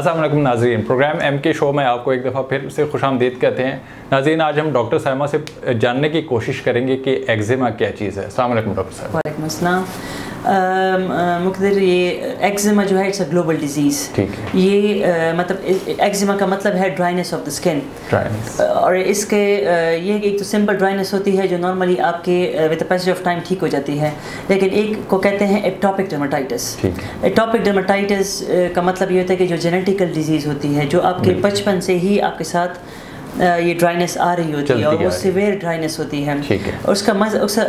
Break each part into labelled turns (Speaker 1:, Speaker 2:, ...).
Speaker 1: السلام علیکم ناظرین۔ پروگرام ایم کے شو میں آپ کو ایک دفعہ پھر سے خوش آمدید کہتے ہیں۔ ناظرین، آج ہم ڈاکٹر سائمہ سے جاننے کی کوشش کریں گے کہ ایگزیما کیا چیز ہے۔ السلام علیکم، ڈاکٹر صاحب
Speaker 2: وعلیکم السلام۔ مقدر یہ ایگزیما جو ہے اٹس اے گلوبل ڈیزیز یہ مطلب ایگزیما کا مطلب ہے ڈرائنیس آف دا اسکن اور اس کے یہ ایک تو سمپل ڈرائنیس ہوتی ہے جو نارملی آپ کے ود پیسج آف ٹائم ٹھیک ہو جاتی ہے۔ لیکن ایک کو کہتے ہیں ایپٹاپک ڈرماٹائٹس ایٹاپک ڈرماٹائٹس کا مطلب یہ ہوتا ہے کہ جو جینیٹیکل ڈیزیز ہوتی ہے جو آپ کے بچپن سے ہی آپ کے ساتھ یہ ڈرائنس آ رہی ہوتی ہے اور وہ۔ سیویئر ڈرائنس ہوتی ہے۔ اس کا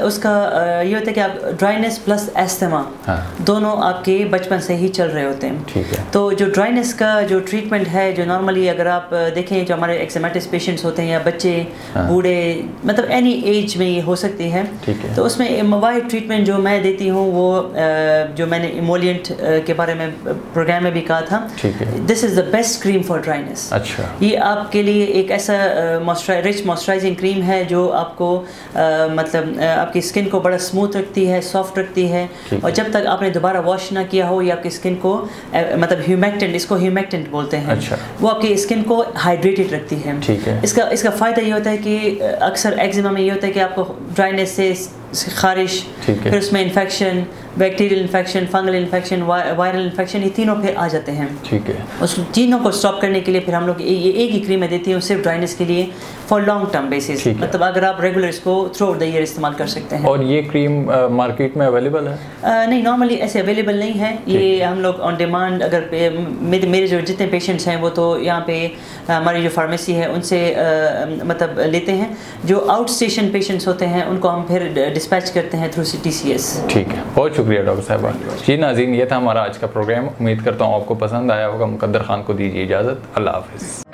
Speaker 2: اس کا یہ ہوتا ہے کہ آپ ڈرائنس پلس ایستما دونوں آپ کے بچپن سے ہی چل رہے ہوتے ہیں۔ تو جو ڈرائنس کا جو ٹریٹمنٹ ہے جو نارملی اگر آپ دیکھیں جو ہمارے ایکسیمیٹس پیشنٹس ہوتے ہیں یا بچے
Speaker 1: ہاں۔
Speaker 2: بوڑھے مطلب اینی ایج میں یہ ہو سکتی ہے۔ تو اس میں موبائل ٹریٹمنٹ جو میں دیتی ہوں وہ جو میں نے ایمولینٹ کے بارے میں پروگرام میں بھی کہا تھا۔ دس از دا بیسٹ کریم فار ڈرائنس
Speaker 1: اچھا۔
Speaker 2: یہ آپ کے لیے ایک ایسا رچ موئسچرائزنگ کریم ہے جو آپ کو مطلب آپ کی اسکن کو بڑا اسموتھ رکھتی ہے سافٹ رکھتی ہے۔ اور جب تک آپ نے دوبارہ واش نہ کیا ہو یہ آپ کی اسکن کو مطلب ہیومیکٹنٹ اس کو ہیومیکٹنٹ بولتے ہیں۔
Speaker 1: اچھا۔
Speaker 2: وہ آپ کی اسکن کو ہائیڈریٹڈ رکھتی ہے۔ اس کا اس کا فائدہ یہ ہوتا ہے کہ اکثر ایگزیما میں یہ ہوتا ہے کہ آپ کو ڈرائنیس سے خارش پھر اس میں infection bacterial infection fungal infection viral infection یہ تینوں پھر آ جاتے ہیں۔
Speaker 1: ٹھیک ہے۔
Speaker 2: اس تینوں کو اسٹاپ کرنے کے لیے پھر ہم لوگ یہ ایک ہی کریم دیتی ہوں صرف ڈرائنس کے لیے۔ For long term basis. مطلب اگر آپ ریگولر اس کو تھرو آؤٹ دا ایئر استعمال کر سکتے ہیں۔
Speaker 1: اور یہ کریم مارکیٹ میں اویلیبل ہے؟
Speaker 2: نہیں نارملی ایسے اویلیبل نہیں ہے۔ یہ ہم لوگ آن ڈیمانڈ اگر میرے جو جتنے پیشنٹس ہیں وہ تو یہاں پہ ہماری جو فارمیسی ہے ان سے مطلب لیتے ہیں۔ جو آؤٹ اسٹیشن پیشنٹس ہوتے ہیں ان کو ہم پھر ڈسپیچ کرتے ہیں through C T C S
Speaker 1: ٹھیک ہے۔ بہت شکریہ ڈاکٹر صاحبہ۔ جی ناظرین یہ تھا ہمارا آج کا پروگرام امید کرتا ہوں آپ کو پسند آیا ہوگا۔ مقدر خان کو دیجیے اجازت۔ اللہ حافظ۔